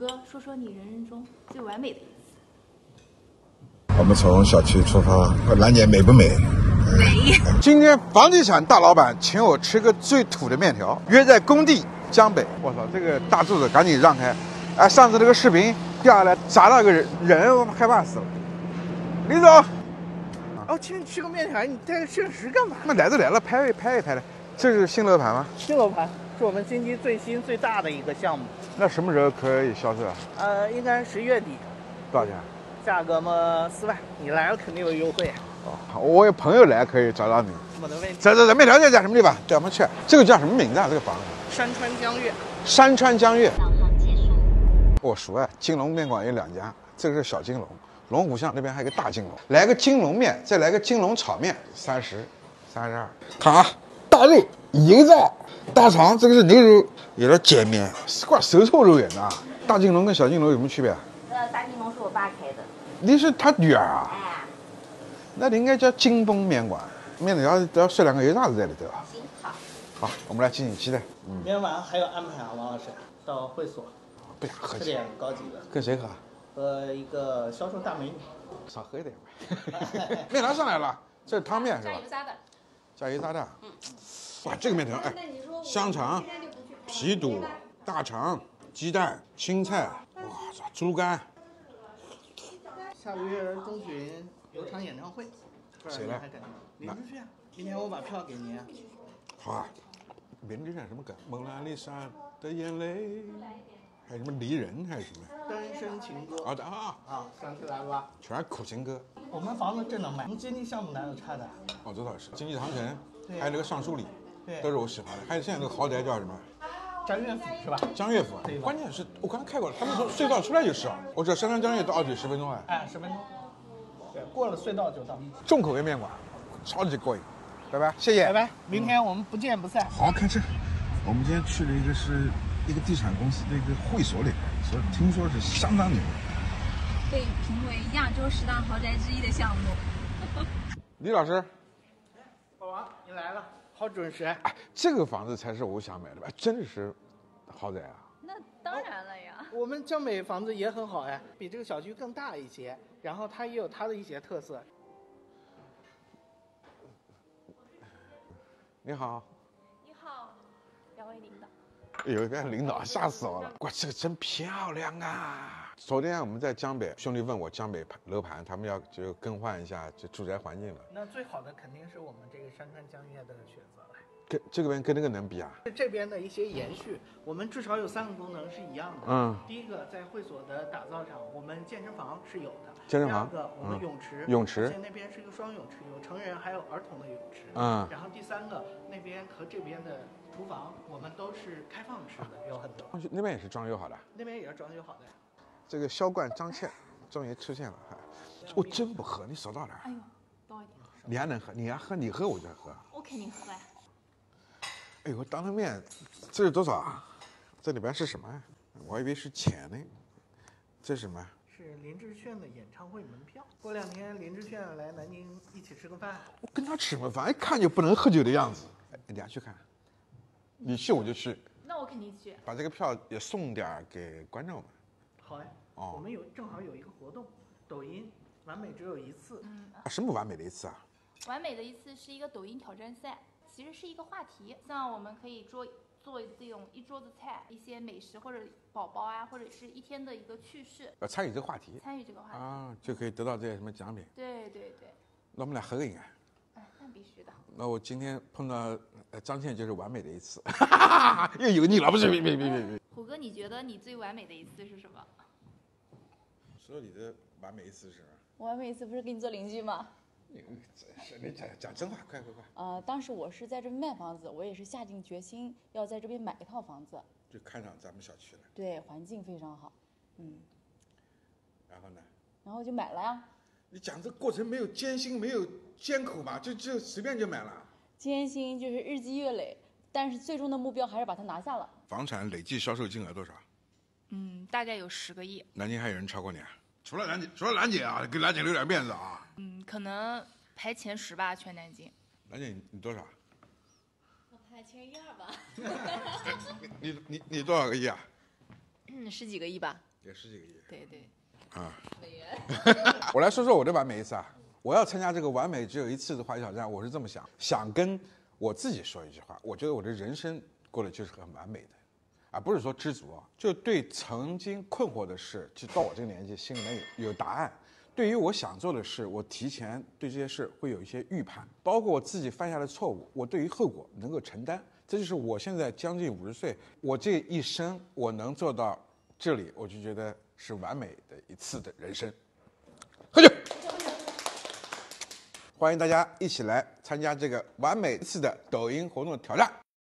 哥，说说你人生中最完美的一次。我们从小区出发，兰姐美不美？美。今天房地产大老板请我吃个最土的面条，约在工地江北。我操，这个大柱子赶紧让开！哎，上次那个视频掉下来砸到个人，人我害怕死了。李总，哦，请你吃个面条，你带个摄影师干嘛？那来都来了，拍一拍一拍的。这是新楼盘吗？新楼盘是我们京基最新最大的一个项目。那什么时候可以销售啊？呃，应该十一月底。多少钱？价格嘛，四万。你来了肯定有优惠。哦，我有朋友来可以找到你。没得问题。这这这面条店在什么地方？带我们去。这个叫什么名字啊？这个房子？山川江月。山川江月。导航结束。我熟啊，金龙面馆有两家，这个是小金龙，龙虎巷那边还有个大金龙。来个金龙面，再来个金龙炒面，三十，三十二。看啊，大肉，油炸，大肠，这个是牛肉，有点碱面，挂手搓肉圆啊。大金龙跟小金龙有什么区别？呃，大金龙是我爸开的。你是他女儿啊？哎。那你应该叫金丰面馆，面条都要设两个油炸子在里头啊。行，好。好，我们来敬你期待。嗯。明天晚上还有安排啊，王老师，到会所。不想喝。吃点高级的。跟谁喝？和一个销售大美女。少喝一点呗。面条上来了，这是汤面是吧？加油炸的。加油炸的。嗯。哇，这个面条哎，香肠、皮肚、大肠、鸡蛋、青菜，哇操，猪肝。下个月中旬有场演唱会，谁来？林志炫。今天我把票给您。好啊。林志炫什么歌？蒙娜丽莎的眼泪，还有什么离人还是什么？单身情歌。啊啊啊！想起来了吧？全是苦情歌。我们房子真能卖，我们经济项目哪有差的？哦，这倒是。经济长城，还有那个尚书里，对，都是我喜欢的。还有现在那个豪宅叫什么？江悦府是吧？江悦府，关键是我刚才开过了，他们从隧道出来就是啊。我这山川江悦到奥体十分钟哎。哎，十分钟。对，过了隧道就到。重口味面馆，超级过瘾。拜拜，谢谢。拜拜，明天我们不见不散。好，开车。我们今天去了一个是一个地产公司的一个会所里，所以听说是相当牛。被评为亚洲十大豪宅之一的项目。李老师，老王，你来了，好准时。哎，这个房子才是我想买的吧？真的是豪宅啊！那当然了呀。我们江北房子也很好哎，比这个小区更大一些，然后它也有它的一些特色。你好。你好，两位领导。有一个领导吓死我了！哇，这个真漂亮啊！昨天我们在江北，兄弟问我江北楼盘，他们要就更换一下就住宅环境了。那最好的肯定是我们这个山川江月的选择了。跟这边跟那个能比啊？这边的一些延续，我们至少有三个功能是一样的。嗯。第一个，在会所的打造上，我们健身房是有的。健身房。第二个，我们泳池。泳池。而且那边是一个双泳池，有成人还有儿童的泳池。嗯。然后第三个，那边和这边的厨房，我们都是开放式的，有很多。那边也是装修好的。那边也是装修好的。这个销冠张倩终于出现了，我真不喝，你少倒点。哎呦，倒一点。你还能喝？你还喝？你喝我就喝。我肯定喝呀。哎呦，当着面，这是多少啊？这里边是什么呀？我还以为是钱呢。这是什么？是林志炫的演唱会门票。过两天林志炫来南京一起吃个饭。我跟他吃个饭，一看就不能喝酒的样子。你俩去看，你去我就去。那我肯定去。把这个票也送点给观众们。好呀。哦。我们有正好有一个活动，抖音完美只有一次。嗯。啊，什么完美的一次啊？完美的一次是一个抖音挑战赛。其实是一个话题，像我们可以做做这种一桌子菜，一些美食或者宝宝啊，或者是一天的一个趣事。呃参与这个话题，参与这个话题啊，就可以得到这些什么奖品。对对对。那我们俩合个影。哎，那必须的。那我今天碰到张倩就是完美的一次，又油腻了，不是？别别别别别。虎哥，你觉得你最完美的一次是什么？说你的完美一次是什么？完美一次不是跟你做邻居吗？你讲讲真话，快快快！呃，当时我是在这边卖房子，我也是下定决心要在这边买一套房子。就看上咱们小区了。对，环境非常好，嗯。然后呢？然后就买了呀。你讲这过程没有艰辛，没有艰苦吧？就就随便就买了？艰辛就是日积月累，但是最终的目标还是把它拿下了。房产累计销售金额多少？嗯，大概有十个亿。南京还有人超过你啊？除了兰姐，除了兰姐啊，给兰姐留点面子啊。嗯，可能排前十吧，全南京。兰姐，你你多少？我排前一二吧。你你你多少个亿啊？嗯，十几个亿吧。也十几个亿对对，啊。美元。我来说说我的完美一次啊！我要参加这个完美只有一次的滑雪挑战，我是这么想，想跟我自己说一句话，我觉得我的人生过得就是很完美的，而不是说知足啊，就对曾经困惑的事，就到我这个年纪心里面有有答案。对于我想做的事，我提前对这些事会有一些预判，包括我自己犯下的错误，我对于后果能够承担。这就是我现在将近五十岁，我这一生我能做到这里，我就觉得是完美的一次的人生。喝酒。欢迎大家一起来参加这个完美一次的抖音活动挑战。